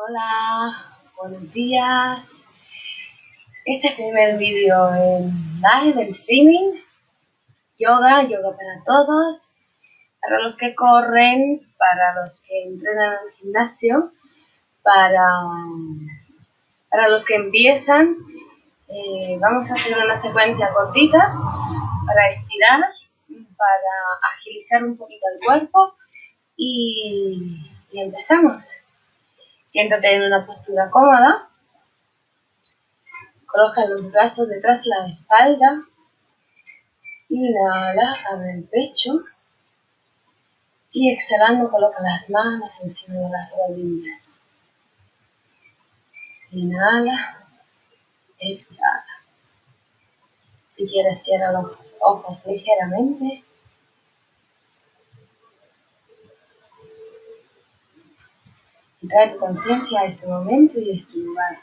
Hola, buenos días. Este es el primer vídeo en live, en streaming. Yoga, yoga para todos. Para los que corren, para los que entrenan en el gimnasio, para, para los que empiezan. Eh, vamos a hacer una secuencia cortita para estirar, para agilizar un poquito el cuerpo y empezamos. Siéntate en una postura cómoda. Coloca los brazos detrás de la espalda. Inhala, abre el pecho. Y exhalando, coloca las manos encima de las rodillas. Inhala, exhala. Si quieres, cierra los ojos ligeramente. Y trae tu conciencia a este momento y a este lugar.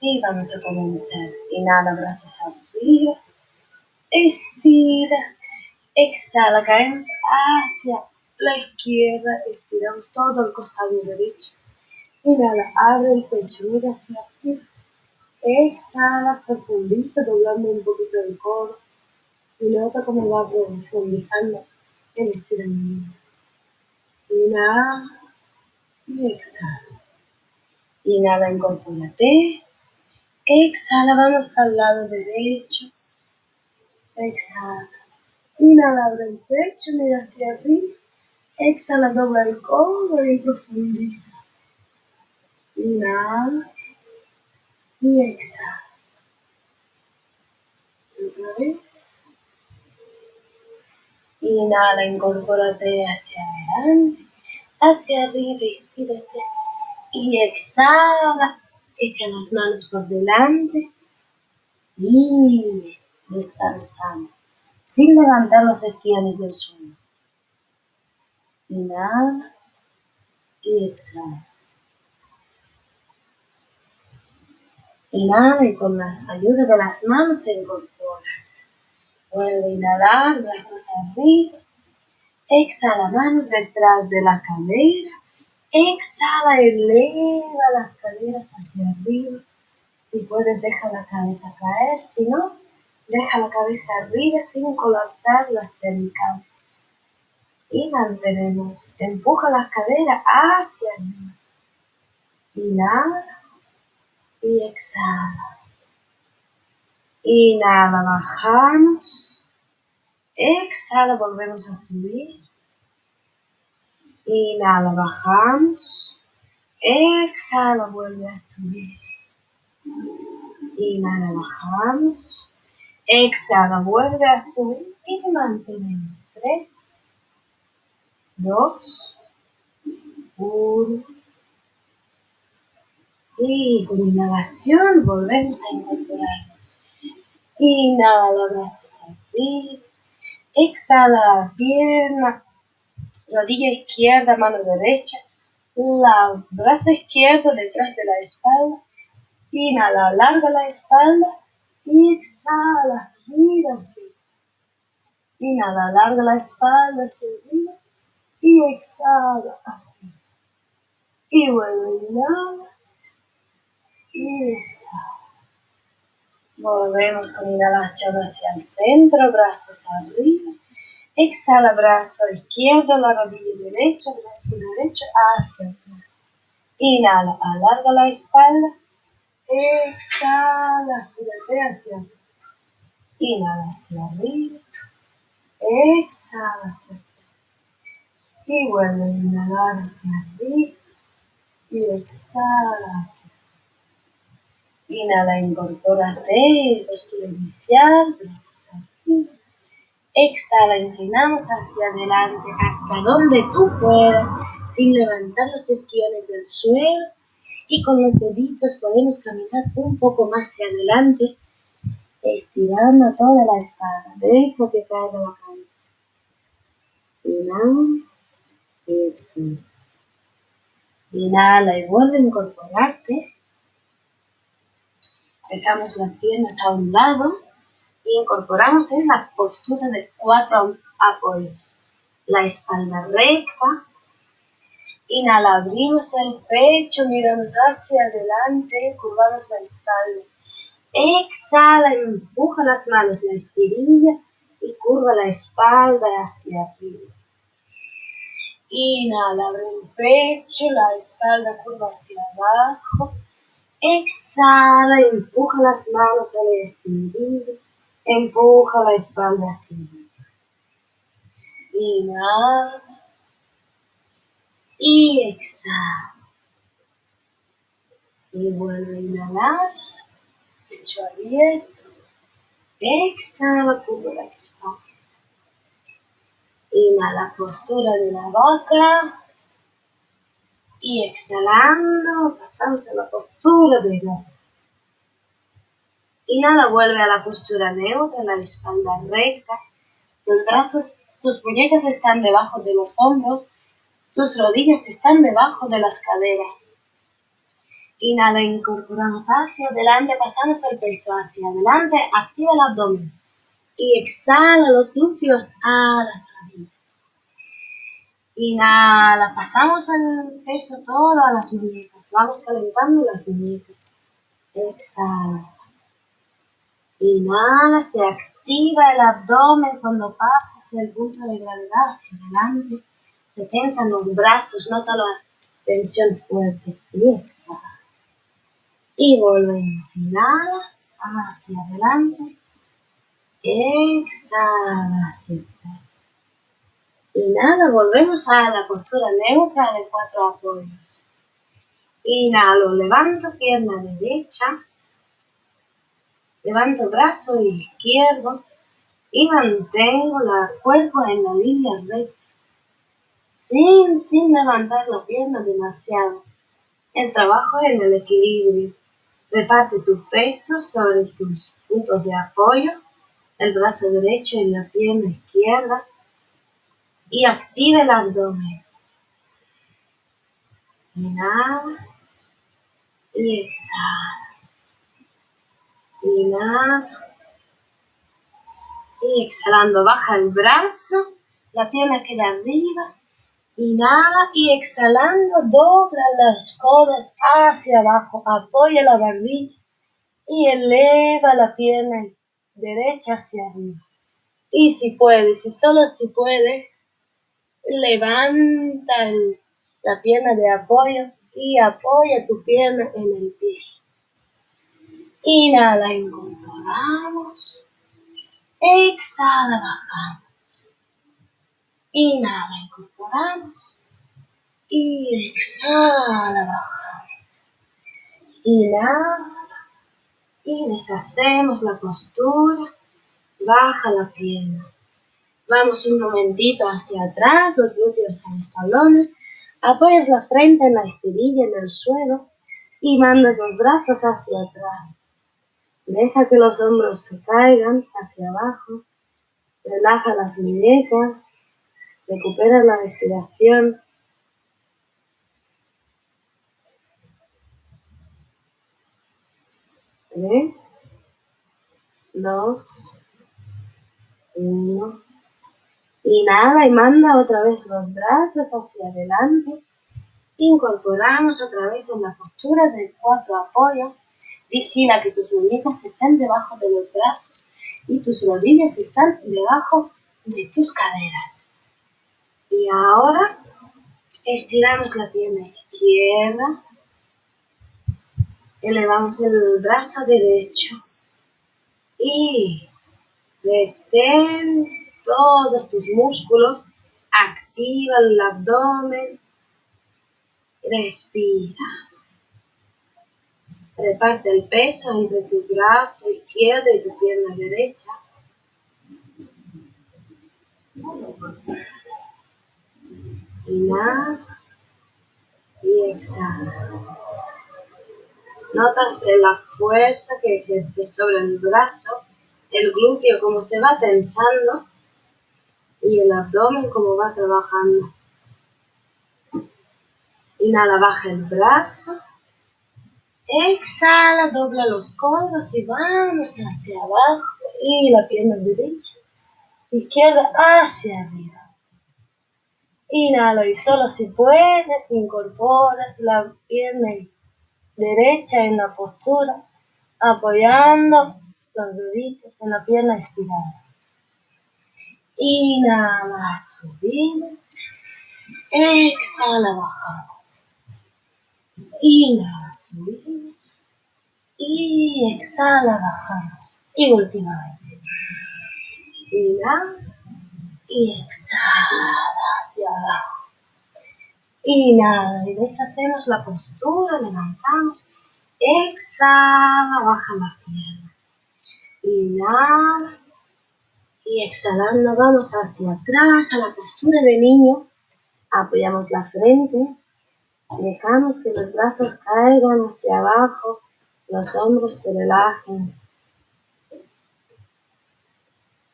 Y vamos a comenzar. Inhala, brazos arriba. Estira. Exhala, caemos hacia la izquierda. Estiramos todo el costado derecho. Inhala, abre el pecho, mira hacia arriba. Exhala, profundiza, doblando un poquito el codo. Y nota cómo va profundizando el estiramiento. Inhala y exhala. Inhala, incorpórate. Exhala, vamos al lado derecho. Exhala. Inhala, abre el pecho, mira hacia arriba. Exhala, dobla el codo y profundiza. Inhala y exhala. Otra vez. Inhala, incorpórate hacia adelante, hacia arriba, estírate. Y exhala, echa las manos por delante y descansando, sin levantar los esquiones del suelo. Inhala y exhala. Inhala y con la ayuda de las manos te incorporas. Vuelve a inhalar, brazos arriba. Exhala, manos detrás de la cadera. Exhala, eleva las caderas hacia arriba. Si puedes, deja la cabeza caer. Si no, deja la cabeza arriba sin colapsar las cervicales. Y mantenemos. Empuja la cadera hacia arriba. Inhala y exhala. Inhala, bajamos. Exhala, volvemos a subir. Inhala, bajamos. Exhala, vuelve a subir. Inhala, bajamos. Exhala, vuelve a subir y mantenemos. Tres, dos, uno. Y con inhalación volvemos a incorporarnos. Inhala, brazos arriba. Exhala, pierna, rodilla izquierda, mano derecha, brazo izquierdo detrás de la espalda. Inhala, alarga la espalda y exhala, gira así. Inhala, alarga la espalda hacia y exhala así. Y vuelve, inhala y exhala. Volvemos con inhalación hacia el centro, brazos arriba. Exhala, brazo izquierdo, la rodilla derecha, brazo derecho hacia atrás. Inhala, alarga la espalda. Exhala, gírate hacia atrás. Inhala hacia arriba. Exhala hacia atrás. Y vuelve a inhalar hacia arriba. Y exhala hacia. Inhala, incorpórate, postura inicial, brazos arriba. Exhala, inclinamos hacia adelante hasta donde tú puedas, sin levantar los esquiones del suelo. Y con los deditos podemos caminar un poco más hacia adelante, estirando toda la espalda. Dejo que caiga la cabeza. Inhala y exhala. Inhala y vuelve a incorporarte. Dejamos las piernas a un lado e incorporamos en la postura de cuatro apoyos. La espalda recta Inhala, abrimos el pecho, miramos hacia adelante, curvamos la espalda. Exhala, empuja las manos en la estirilla y curva la espalda hacia arriba. Inhala, abre el pecho, la espalda curva hacia abajo. Exhala, empuja las manos a la estirilla, empuja la espalda hacia. Inhala y exhala. Y vuelve a inhalar, pecho abierto. Exhala, curva la espalda. Inhala, postura de la vaca. Y exhalando, pasamos a la postura de la Inhala, vuelve a la postura neutra, la espalda recta. Tus brazos, tus muñecas están debajo de los hombros. Tus rodillas están debajo de las caderas. Inhala, incorporamos hacia adelante, pasamos el peso hacia adelante, activa el abdomen. Y exhala los glúteos a las rodillas. Inhala, pasamos el peso todo a las muñecas. Vamos calentando las muñecas. Exhala. Inhala, se activa el abdomen cuando pasas el punto de gravedad hacia adelante. Se tensan los brazos, nota la tensión fuerte. Y exhala. Y volvemos. Inhala hacia adelante. Exhala hacia. Inhala, volvemos a la postura neutra de cuatro apoyos. Inhalo, levanto pierna derecha. Levanto brazo izquierdo y mantengo el cuerpo en la línea recta. Sin, sin levantar la pierna demasiado. El trabajo en el equilibrio. Reparte tu peso sobre tus puntos de apoyo, el brazo derecho en la pierna izquierda y activa el abdomen. Inhala y exhala. Inhala y exhalando baja el brazo, la pierna queda arriba Inhala y exhalando dobla las codas hacia abajo, apoya la barbilla y eleva la pierna derecha hacia arriba. Y si puedes, y solo si puedes, levanta la pierna de apoyo y apoya tu pierna en el pie. Inhala, incorporamos. Exhala, bajamos. Inhala, incorporamos. Y exhala, bajamos. Inhala. Y deshacemos la postura. Baja la pierna. Vamos un momentito hacia atrás, los glúteos a los talones. Apoyas la frente en la esterilla en el suelo y mandas los brazos hacia atrás. Deja que los hombros se caigan hacia abajo. Relaja las muñecas. Recupera la respiración. Tres, dos, uno. Inhala y manda otra vez los brazos hacia adelante. Incorporamos otra vez en la postura de cuatro apoyos. Vigila que tus muñecas estén debajo de los brazos y tus rodillas están debajo de tus caderas. Y ahora estiramos la pierna izquierda, elevamos el brazo derecho y retén todos tus músculos, activa el abdomen, respira. Reparte el peso entre tu brazo izquierdo y tu pierna derecha. Inhala y exhala. Notas la fuerza que ejerces sobre el brazo, el glúteo como se va tensando y el abdomen como va trabajando. Inhala, baja el brazo. Exhala, dobla los codos y vamos hacia abajo y la pierna derecha, izquierda hacia arriba. Inhalo y solo si puedes incorporas la pierna derecha en la postura, apoyando los deditos en la pierna estirada. Inhala, subimos. Exhala, bajamos. Inhala, subimos. Y exhala, bajamos. Y última vez. Inhala y exhala hacia abajo. Inhala y deshacemos la postura, levantamos. Exhala, baja la pierna. Inhala y exhalando vamos hacia atrás a la postura de niño. Apoyamos la frente, dejamos que los brazos caigan hacia abajo, los hombros se relajen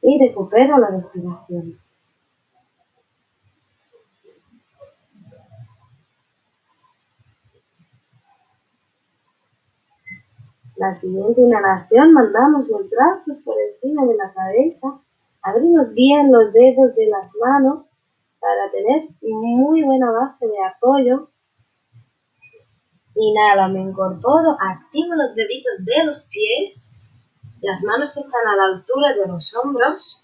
y recupero la respiración. La siguiente inhalación mandamos los brazos por encima de la cabeza, abrimos bien los dedos de las manos para tener muy buena base de apoyo. Inhala, me incorporo, activo los deditos de los pies, las manos están a la altura de los hombros.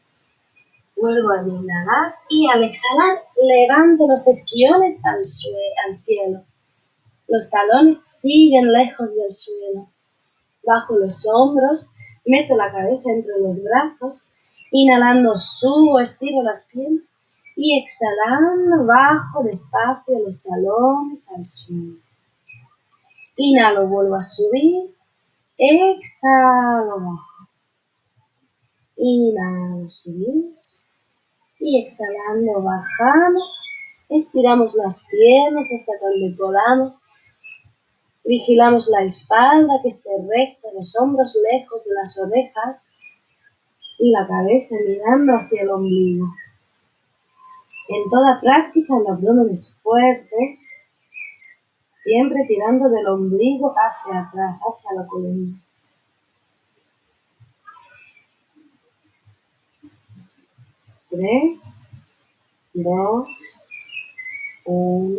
Vuelvo a inhalar y al exhalar levanto los esquiones al, al cielo. Los talones siguen lejos del suelo bajo los hombros, meto la cabeza entre los brazos, inhalando subo, estiro las piernas y exhalando bajo despacio los talones al suelo. Inhalo, vuelvo a subir, exhalo, bajo. Inhalo, subimos. Y exhalando bajamos, estiramos las piernas hasta donde podamos. Vigilamos la espalda que esté recta, los hombros lejos de las orejas y la cabeza mirando hacia el ombligo. En toda práctica el abdomen es fuerte, siempre tirando del ombligo hacia atrás, hacia la columna. Tres, dos, uno.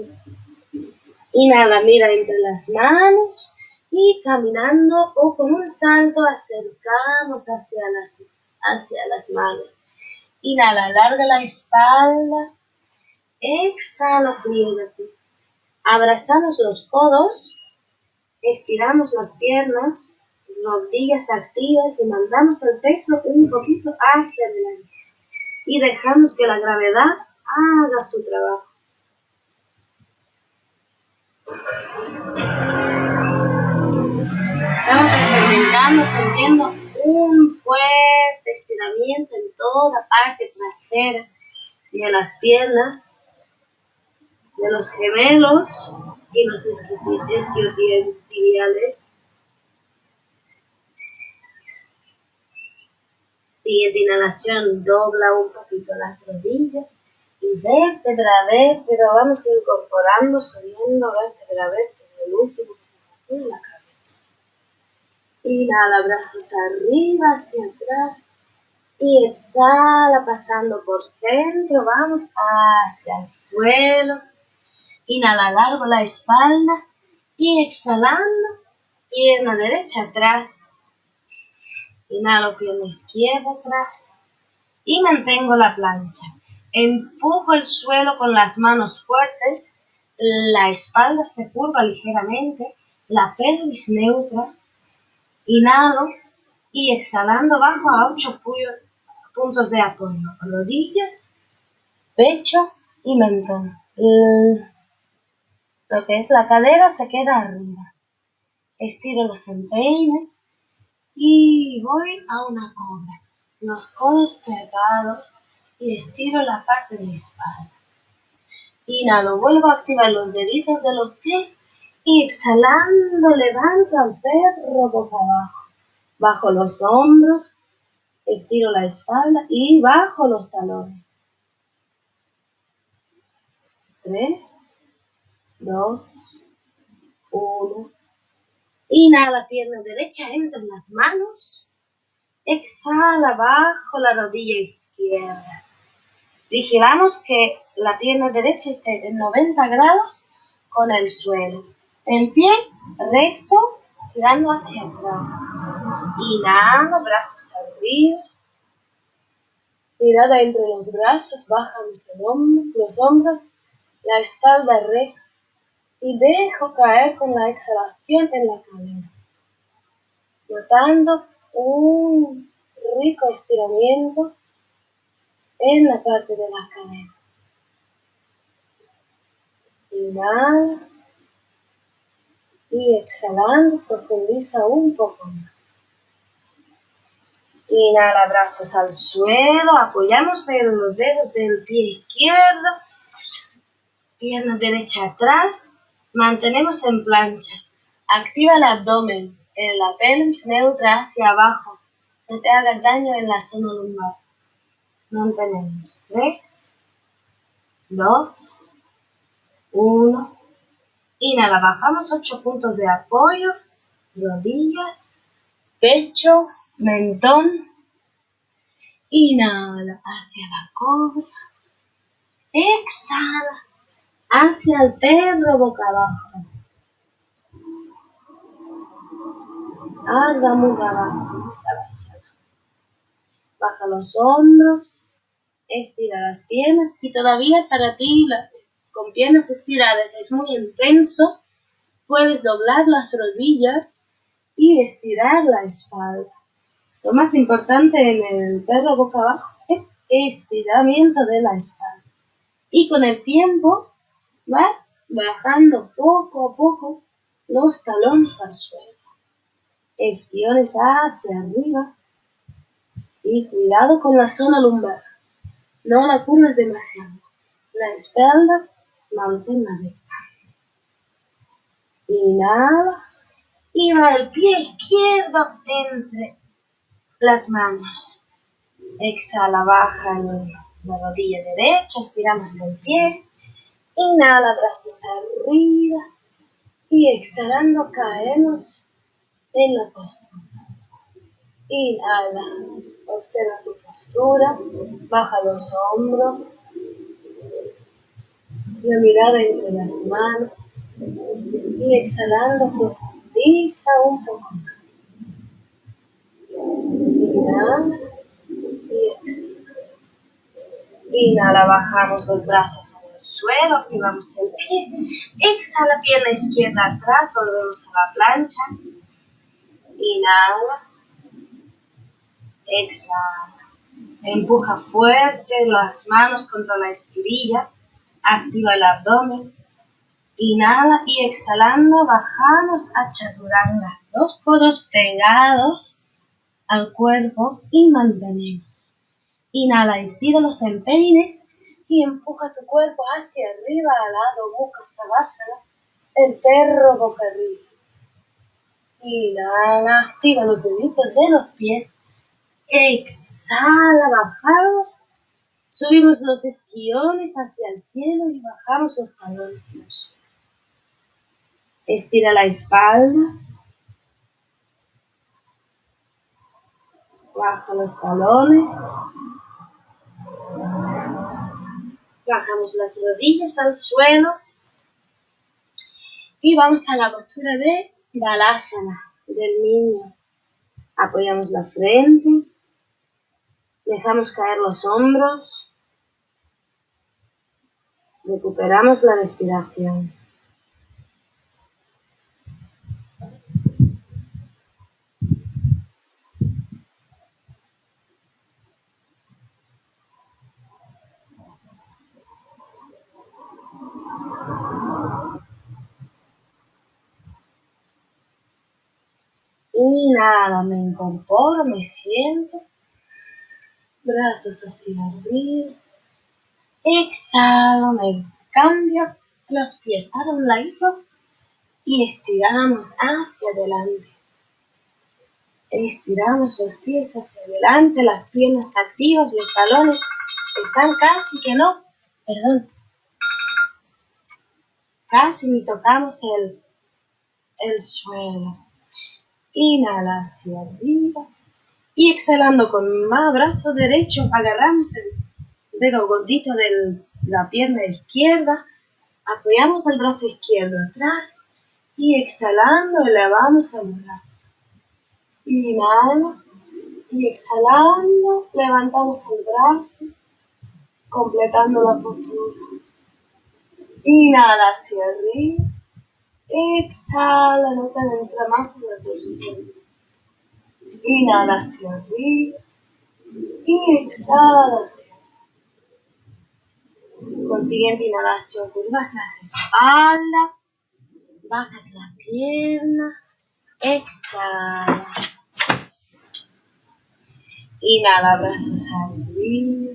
Inhala, mira entre las manos y caminando o con un salto acercamos hacia las, hacia las manos. Inhala, larga la espalda. Exhala, pliégate. Abrazamos los codos, estiramos las piernas, rodillas activas y mandamos el peso un poquito hacia adelante. Y dejamos que la gravedad haga su trabajo. Estamos experimentando, sintiendo un fuerte estiramiento en toda parte trasera de las piernas, de los gemelos y los isquiotibiales. Siguiente inhalación, dobla un poquito las rodillas y vértebra a vértebra vamos incorporando, subiendo vértebra a vértebra, el último que se la cabeza. Inhala, brazos arriba, hacia atrás. Y exhala, pasando por centro, vamos hacia el suelo. Inhala largo la espalda y exhalando, pierna derecha atrás. Inhalo pierna izquierda atrás y mantengo la plancha. Empujo el suelo con las manos fuertes, la espalda se curva ligeramente, la pelvis neutra, inhalo y exhalando bajo a ocho puntos de apoyo, rodillas, pecho y mentón. Lo que es la cadera se queda arriba. Estiro los empeines y voy a una cobra. Los codos pegados y estiro la parte de la espalda. Inhalo, vuelvo a activar los deditos de los pies y exhalando levanto al perro boca abajo. Bajo los hombros, estiro la espalda y bajo los talones. Tres, dos, uno. Inhala, pierna derecha entre las manos. Exhala bajo la rodilla izquierda. Vigilamos que la pierna derecha esté en 90 grados con el suelo. El pie recto, girando hacia atrás. Inhala, brazos arriba. Mirada entre los brazos, bajamos el hombro, los hombros, la espalda recta y dejo caer con la exhalación en la cadera. Notando un rico estiramiento en la parte de la cadera. Inhala y exhalando profundiza un poco más. Inhala brazos al suelo, apoyamos en los dedos del pie izquierdo, pierna derecha atrás, mantenemos en plancha. Activa el abdomen, en la pelvis neutra hacia abajo. No te hagas daño en la zona lumbar. Mantenemos. 3, 2, 1. Inhala, bajamos 8 puntos de apoyo, rodillas, pecho, mentón. Inhala hacia la cobra. Exhala hacia el perro boca abajo. Ardha Mudra Baja los hombros, estira las piernas. Si todavía para ti con piernas estiradas es muy intenso, puedes doblar las rodillas y estirar la espalda. Lo más importante en el perro boca abajo es estiramiento de la espalda. Y con el tiempo vas bajando poco a poco los talones al suelo. Espiones hacia arriba y cuidado con la zona lumbar. No la curves demasiado. La espalda manténla recta. Inhala y va el pie izquierdo entre las manos. Exhala, baja la rodilla derecha, estiramos el pie. Inhala, brazos arriba. Y exhalando, caemos en la postura. Inhala, observa tu postura, baja los hombros, la mirada entre las manos y exhalando profundiza un poco más. Inhala y exhala. Inhala, bajamos los brazos al suelo, activamos el pie. Exhala, pierna izquierda atrás, volvemos a la plancha. Inhala. Exhala. Empuja fuerte las manos contra la espirilla. Activa el abdomen. Inhala y exhalando bajamos a chaturanga. Dos codos pegados al cuerpo y mantenemos. Inhala, estira los empeines y empuja tu cuerpo hacia arriba al lado, boca sabásana, el perro boca arriba. Inhala, activa los deditos de los pies. Exhala, bajamos. Subimos los esquiones hacia el cielo y bajamos los talones Estira la espalda. Baja los talones. Bajamos las rodillas al suelo. Y vamos a la postura de Balasana del niño. Apoyamos la frente, dejamos caer los hombros, recuperamos la respiración. Inhala, me incorporo, me siento. Brazos hacia arriba. Exhalo, me cambio los pies para un ladito y estiramos hacia adelante. Estiramos los pies hacia adelante, las piernas activas, los talones están casi que no, perdón, casi ni tocamos el, el suelo. Inhala hacia arriba. Y exhalando con más brazo derecho, agarramos el dedo gordito de la pierna izquierda, apoyamos el brazo izquierdo atrás y exhalando elevamos el brazo. Inhalo y exhalando levantamos el brazo, completando la postura. Inhala hacia arriba, exhala, no te entra más en la torsión. Inhala hacia arriba y exhala hacia arriba. Con inhalación, curvas las espaldas, bajas la pierna, exhala. Inhala, brazos arriba.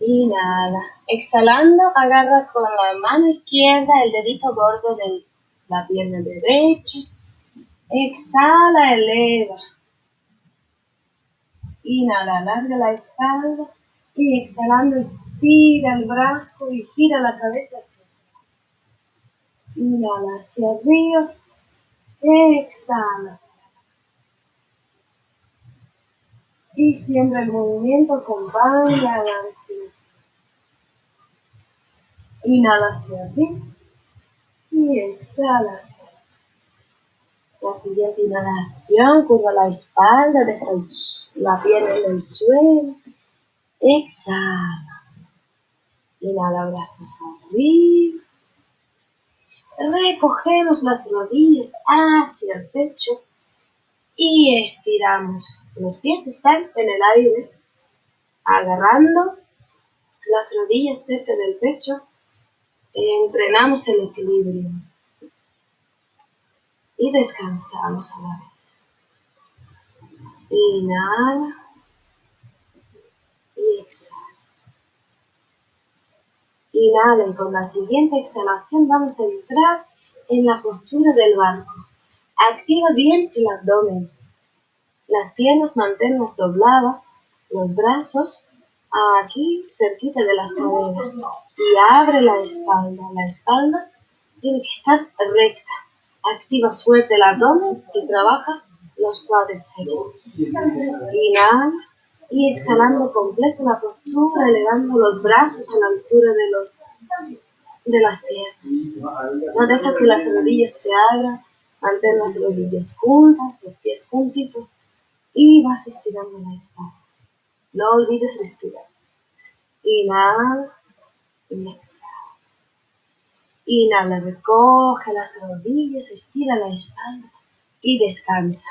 Inhala. Exhalando, agarra con la mano izquierda el dedito gordo de la pierna derecha. Exhala, eleva. Inhala, alarga la espalda y exhalando estira el brazo y gira la cabeza hacia atrás. Inhala hacia arriba, exhala Y siempre el movimiento acompaña a la respiración. Inhala hacia arriba y exhala la siguiente inhalación, curva la espalda, deja la pierna en el suelo. Exhala. Inhala brazos arriba. Recogemos las rodillas hacia el pecho y estiramos. Los pies están en el aire, agarrando las rodillas cerca del pecho. Entrenamos el equilibrio y descansamos a la vez. Inhala y exhala. Inhala y con la siguiente exhalación vamos a entrar en la postura del barco. Activa bien el abdomen. Las piernas manténlas dobladas, los brazos aquí cerquita de las caderas y abre la espalda. La espalda tiene que estar recta. Activa fuerte el abdomen y trabaja los cuádriceps. Inhala y exhalando completo la postura, elevando los brazos a la altura de, los, de las piernas. No deja que las rodillas se abran, mantén las rodillas juntas, los pies juntitos y vas estirando la espalda. No olvides respirar. Inhala y exhala. Inhala, recoge las rodillas, estira la espalda y descansa.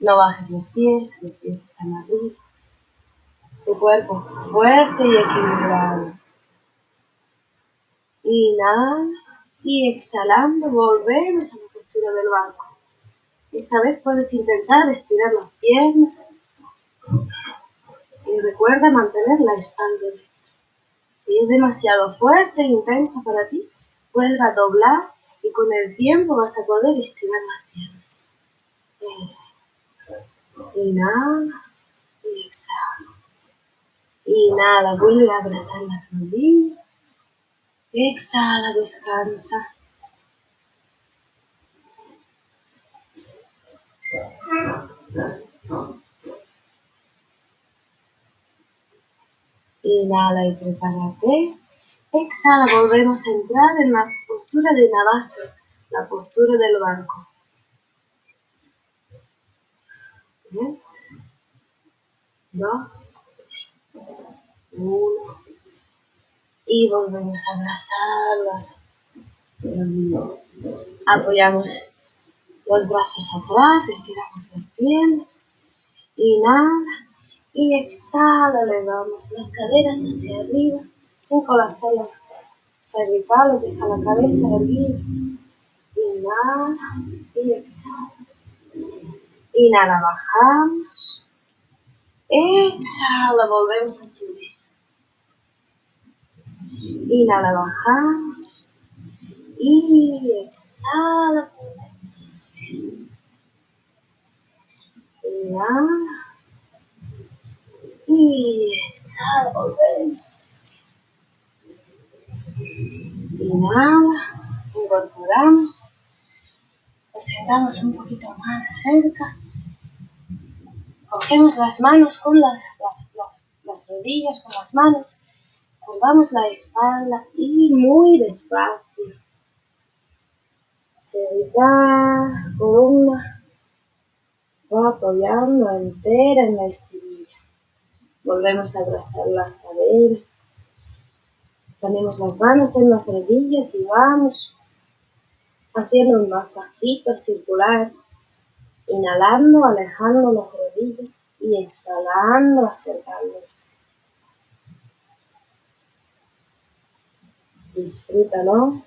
No bajes los pies, los pies están arriba. Tu cuerpo fuerte y equilibrado. Inhala y exhalando volvemos a la postura del banco. Esta vez puedes intentar estirar las piernas y recuerda mantener la espalda Si es demasiado fuerte e intensa para ti, vuelva a doblar y con el tiempo vas a poder estirar las piernas. Inhala y exhala. Inhala, vuelve a abrazar las rodillas. Exhala, descansa. Inhala y prepárate. Exhala, volvemos a entrar en la postura de Navasana, la postura del barco. Tres, dos, uno. Y volvemos a abrazarlas. Apoyamos los brazos atrás, estiramos las piernas. Inhala y exhala, elevamos las caderas hacia arriba sin colapsar las cervicales, deja la cabeza erguida. Inhala y exhala. Inhala, bajamos. Exhala, volvemos a subir. Inhala, bajamos. Y exhala, volvemos a subir. Inhala. Y exhala, volvemos a subir. Inhala, incorporamos, nos sentamos un poquito más cerca, cogemos las manos con las, las, las, rodillas, con las manos Curvamos la espalda y muy despacio. Cervical, columna, va apoyando entera en la estirilla. Volvemos a abrazar las caderas. Ponemos las manos en las rodillas y vamos haciendo un masajito circular, inhalando, alejando las rodillas y exhalando, acercándolas. Disfrútalo.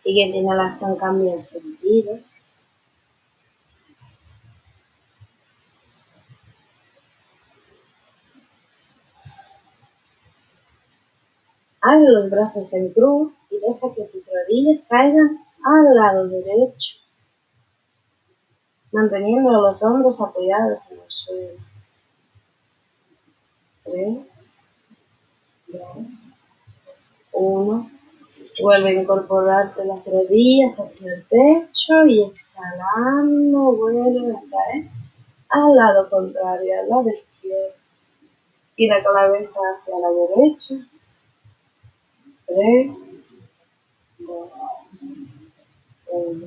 Siguiente inhalación cambia el sentido. Abre los brazos en cruz y deja que tus rodillas caigan al lado derecho, manteniendo los hombros apoyados en el suelo. Tres, dos, uno. Vuelve a incorporarte las rodillas hacia el pecho y exhalando vuelve a caer al lado contrario, al lado izquierdo. Gira la cabeza hacia la derecha tres, dos, uno.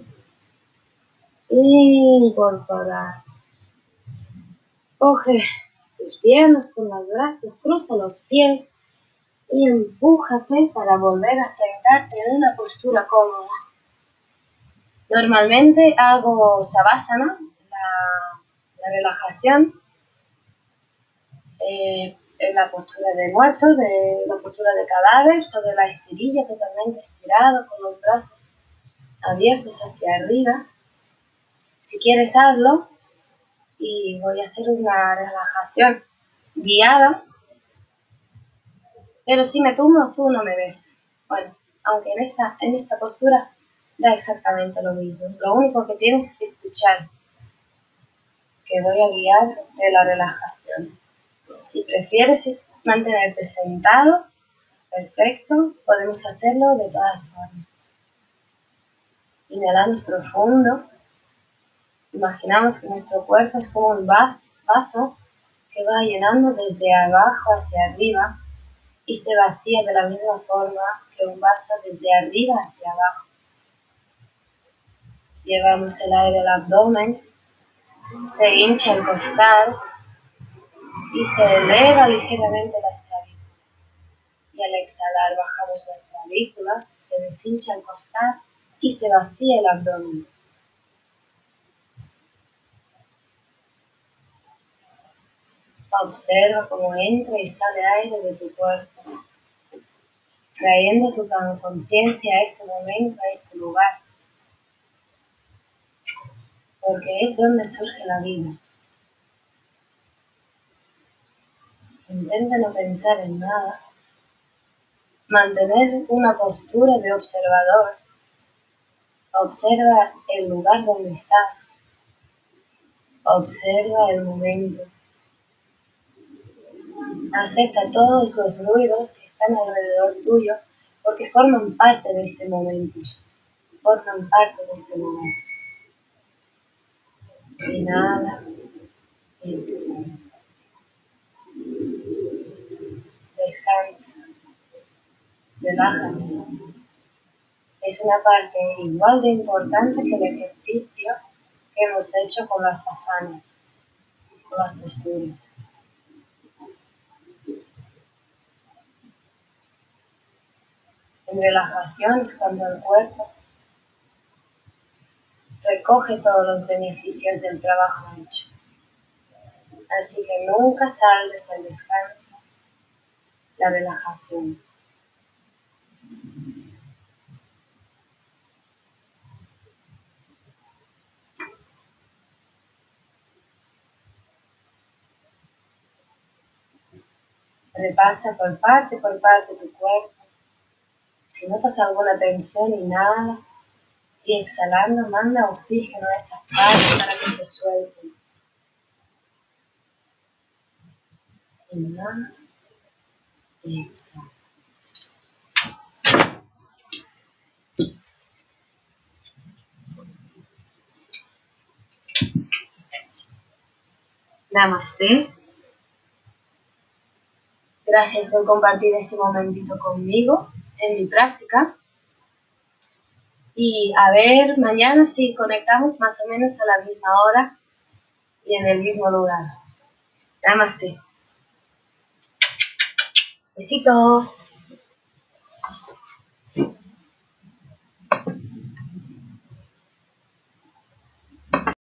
Incorporar. Coge tus piernas con los brazos, cruza los pies y empújate para volver a sentarte en una postura cómoda. Normalmente hago Savasana, la, la relajación, eh, en la postura de muerto, de la postura de cadáver, sobre la estirilla totalmente estirado, con los brazos abiertos hacia arriba. Si quieres hazlo y voy a hacer una relajación guiada, pero si me tumbo tú no me ves. Bueno, aunque en esta, en esta postura da exactamente lo mismo. Lo único que tienes que escuchar que voy a guiar de la relajación. Si prefieres mantenerte sentado, perfecto, podemos hacerlo de todas formas. Inhalamos profundo. Imaginamos que nuestro cuerpo es como un vaso que va llenando desde abajo hacia arriba y se vacía de la misma forma que un vaso desde arriba hacia abajo. Llevamos el aire al abdomen, se hincha el costal y se eleva ligeramente las clavículas. Y al exhalar bajamos las clavículas, se deshincha el costal y se vacía el abdomen. Observa cómo entra y sale aire de tu cuerpo, trayendo tu conciencia a este momento, a este lugar, porque es donde surge la vida. Intenta no pensar en nada. Mantener una postura de observador. Observa el lugar donde estás. Observa el momento. Acepta todos los ruidos que están alrededor tuyo porque forman parte de este momento. Forman parte de este momento. Inhala y exhala. Descansa, relájate. Es una parte igual de importante que el ejercicio que hemos hecho con las asanas, con las posturas. En relajación es cuando el cuerpo recoge todos los beneficios del trabajo hecho. Así que nunca salves al descanso la relajación. Repasa por parte por parte tu cuerpo. Si notas alguna tensión, inhala y exhalando manda oxígeno a esas partes para que se suelten. Inhala. Namaste. Gracias por compartir este momentito conmigo en mi práctica. Y a ver, mañana si conectamos más o menos a la misma hora y en el mismo lugar. Namaste. Besitos.